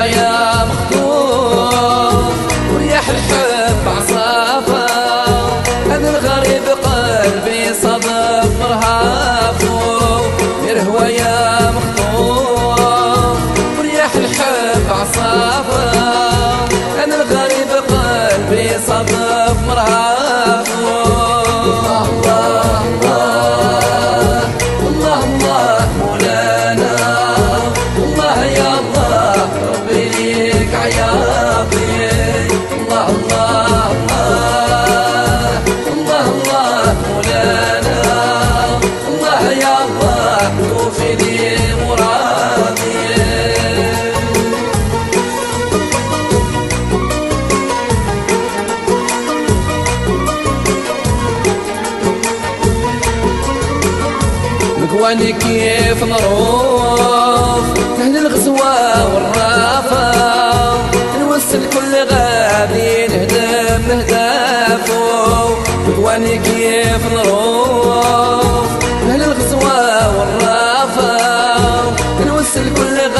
الهوايا مخطوف ورياح الحب عصافة. أنا الغريب قلبي صدق مرهافو الهوايا مخطوف ورياح الحب عصافة. أنا الغريب قلبي صدق مرهافو واني كيف نروح تهل الغزوة والرافة. نوصل كل غادي نهدم نهدافو واني كيف نروح تهل الغزوة والرافة. نوصل كل غادي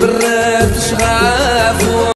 برات شغال